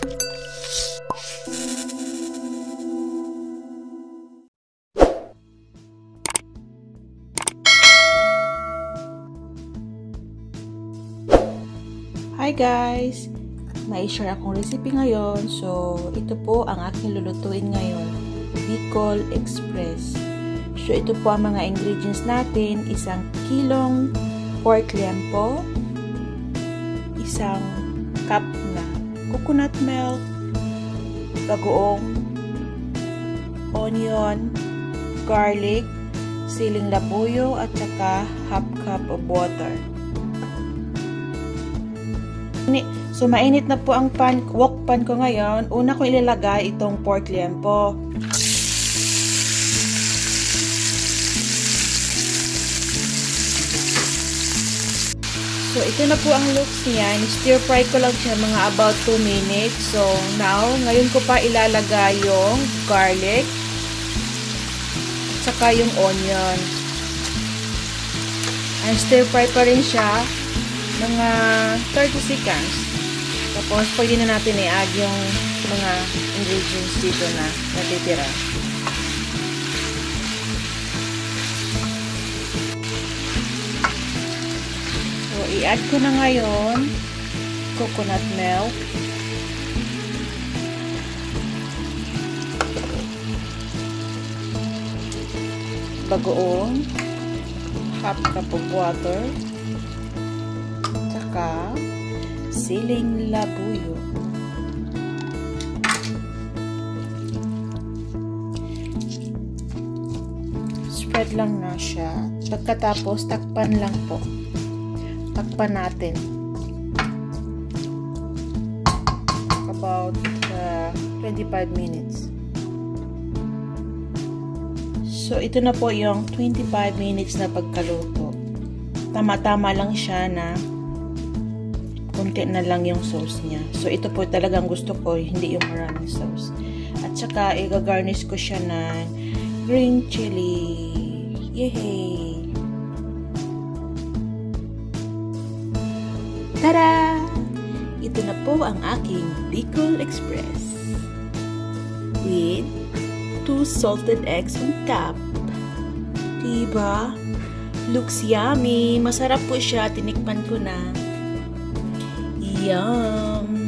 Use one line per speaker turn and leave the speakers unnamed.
Hi guys! May share akong recipe ngayon. So, ito po ang aking lulutuin ngayon. Bicol Express. So, ito po ang mga ingredients natin. Isang kilong pork liempo. Isang cup na coconut milk. Bagoong onion, garlic, siling labuyo, at saka half cup of water. So, mainit na po ang pan, wok pan ko ngayon. Una ko ilalagay itong pork liempo. So, ito na po ang looks niya. Stir fry ko lang siya mga about 2 minutes. So, now, ngayon ko pa ilalagay yung garlic saka yung onion. And stir fry pa rin siya mga 30 seconds. Tapos, pwede na natin i-add yung mga ingredients dito na natitira. I-add ko na ngayon coconut milk. Bagoong half cup of water saka siling labuyo. Spread lang na siya. Pagkatapos, takpan lang po. Takpan natin. About uh, 25 minutes. So, ito na po yung 25 minutes na pagkaluto. Tama-tama lang siya na konti na lang yung sauce niya. So, ito po talagang gusto ko, hindi yung maraming sauce. At saka, i-garnish ko siya na green chili. Yay! Tada! Ito na po ang aking Bicol Express. With two salted eggs on top. Diba? Looks yummy. Masarap po siya. Tinikman ko na. Yum!